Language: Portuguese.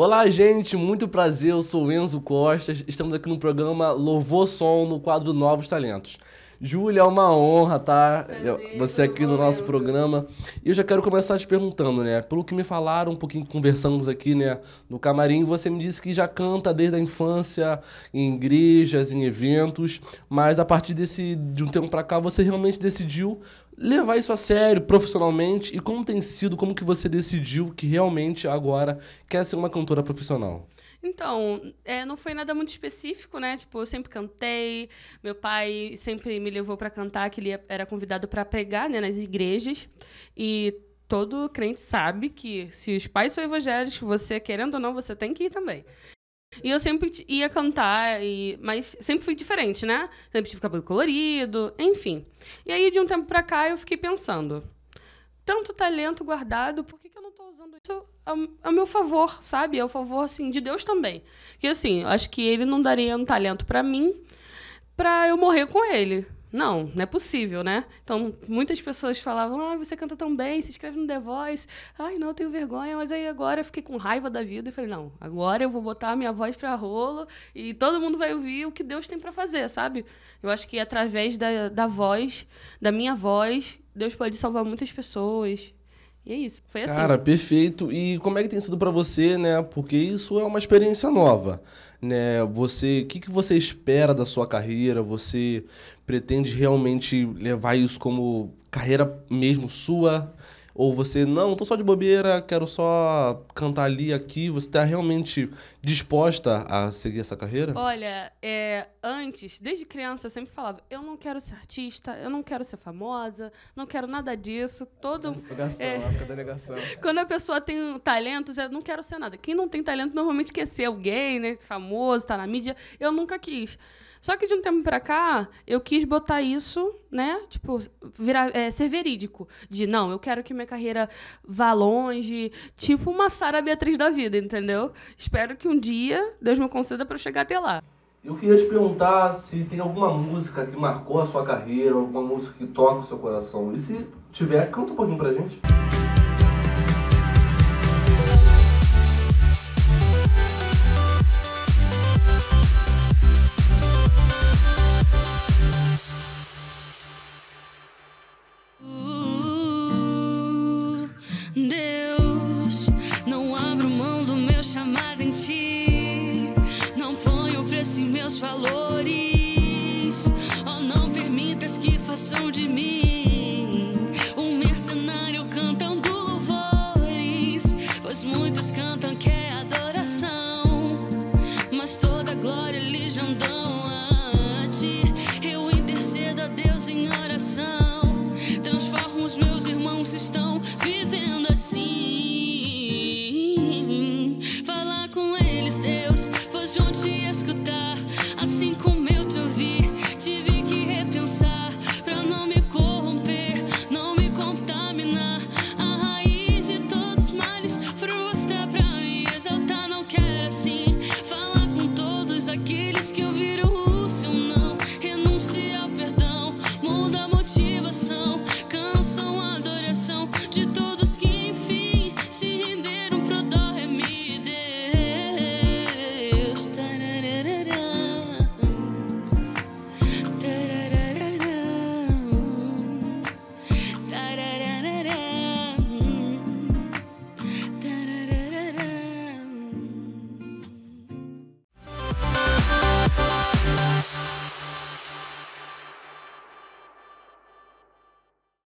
Olá, gente, muito prazer. Eu sou o Enzo Costa. Estamos aqui no programa Louvor Som no quadro Novos Talentos. Júlia, é uma honra, tá? Prazer, Você aqui no nosso programa. E eu já quero começar te perguntando, né? Pelo que me falaram, um pouquinho conversamos aqui, né? No camarim, você me disse que já canta desde a infância, em igrejas, em eventos, mas a partir desse, de um tempo pra cá, você realmente decidiu levar isso a sério, profissionalmente. E como tem sido, como que você decidiu que realmente agora quer ser uma cantora profissional? Então, é, não foi nada muito específico, né? Tipo, eu sempre cantei. Meu pai sempre me levou pra cantar, que ele era convidado pra pregar, né, nas igrejas. E todo crente sabe que se os pais são evangélicos, você querendo ou não, você tem que ir também. E eu sempre ia cantar, e, mas sempre fui diferente, né? Sempre tive cabelo colorido, enfim. E aí, de um tempo pra cá, eu fiquei pensando: tanto talento guardado, por que, que eu não tô usando isso ao, meu favor, sabe? Ao favor, assim, de Deus também. Que, assim, acho que ele não daria um talento pra mim pra eu morrer com ele. Não, não é possível, né? Então, muitas pessoas falavam, ah, você canta tão bem, se inscreve no The Voice. Ai, não, eu tenho vergonha. Mas aí agora eu fiquei com raiva da vida e falei, não, agora eu vou botar a minha voz pra rolo e todo mundo vai ouvir o que Deus tem pra fazer, sabe? Eu acho que através da, da voz, da minha voz, Deus pode salvar muitas pessoas. E é isso. Foi assim. Cara, perfeito. E como é que tem sido pra você, né? Porque isso é uma experiência nova, né? Você, o que que você espera da sua carreira? Você pretende realmente levar isso como carreira mesmo sua? Ou você, não, tô só de bobeira, quero só cantar ali, aqui. Você tá realmente disposta a seguir essa carreira? Olha, é, antes, desde criança, eu sempre falava: eu não quero ser artista, eu não quero ser famosa, não quero nada disso. Todo. Negação, é. época da negação. Quando a pessoa tem talentos, eu não quero ser nada. Quem não tem talento normalmente quer ser alguém, né? Famoso, tá na mídia. Eu nunca quis. Só que de um tempo pra cá, eu quis botar isso, né? Tipo, virar, é, ser verídico. De, não, eu quero que minha carreira vá longe. Tipo uma Sara Beatriz da vida, entendeu? Espero que um dia Deus me conceda pra eu chegar até lá. Eu queria te perguntar se tem alguma música que marcou a sua carreira, alguma música que toca o seu coração. E se tiver, canta um pouquinho pra gente. Deus,